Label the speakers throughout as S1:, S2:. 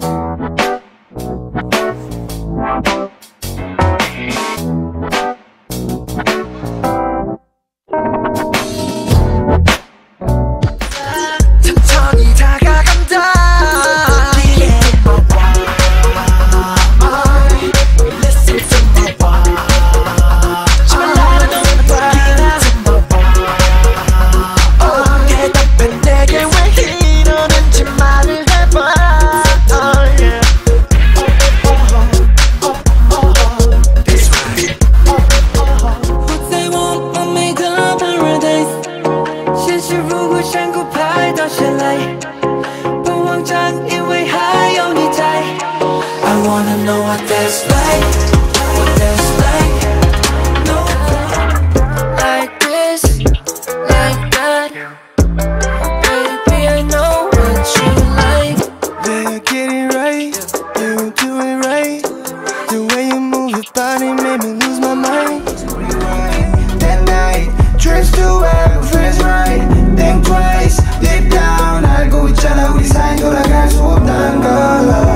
S1: you.
S2: made me lose my mind. That night Trips to friends right Think twice Deep down Algo echar la brisa y yo
S3: la
S2: canso
S3: tan calada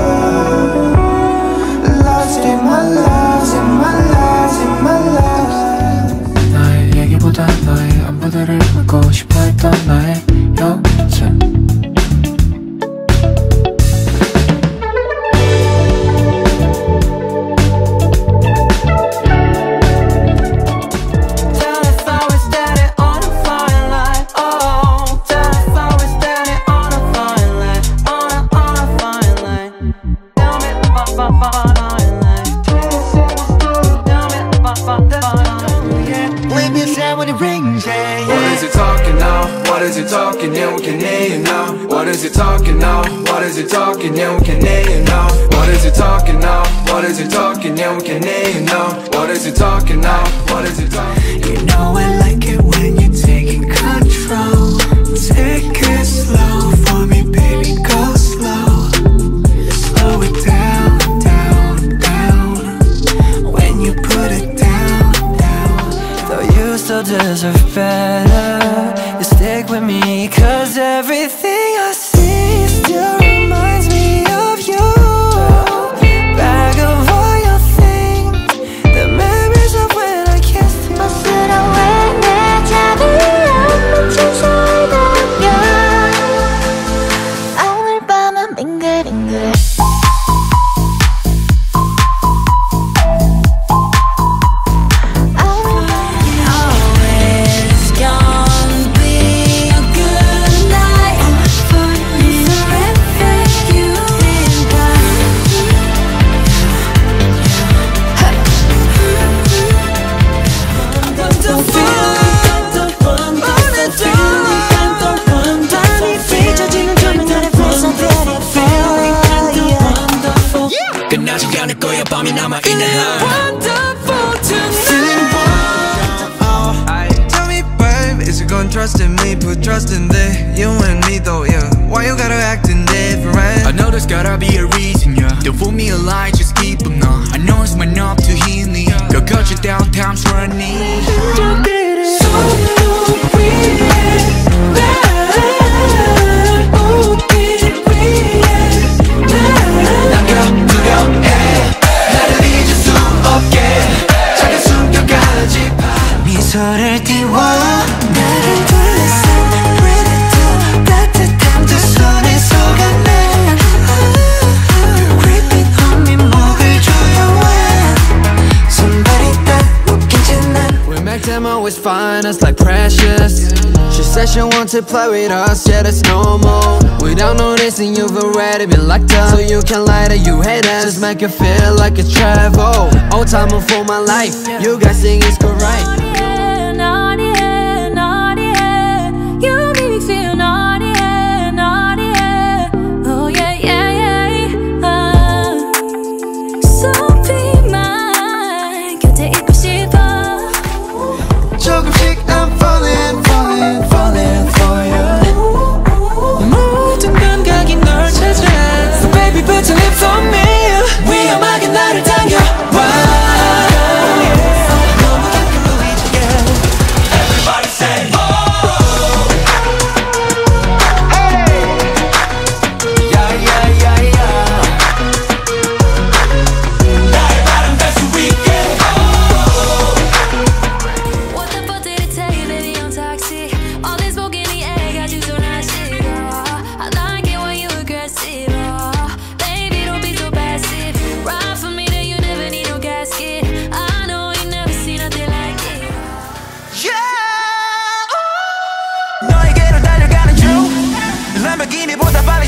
S3: talking? Yeah, we can hear you now. What is it talking now? What is it talking? Yeah, we can hear you now. What is it talking now? What is it talking? Yeah, we can hear you now. What is it talking now? What is it talking?
S2: You know I like it when you're taking control. Take it slow for me, baby, go slow. Slow it down, down, down. When you put it down, down.
S1: Though you still deserve better You stick with me Cause everything
S2: 않을 거야 밤이 남아있는 한
S1: Wonderful tonight
S4: Tell me, babe, is you gonna trust in me? Put trust in there, you and me though, yeah. Why you gotta act indifferent?
S5: I know there's gotta be a reason, yeah Don't fool me a lie, just keep them now I know it's meant up to heal me Go cut you down, times running
S2: 미소를 띄워 나를 둘러싼 Ready to 따뜻한 두 손에 속아내 You're creeping on me 목을 조여해 Somebody that 웃긴 짓난
S1: We make them always find us like precious She said she wants to play with us, yeah that's normal Without noticing you've already been locked up So you can lie that you hate us Just make it feel like a travel All time for my life You guys think it's correct
S6: 넌 어디 Lamborghini, bota para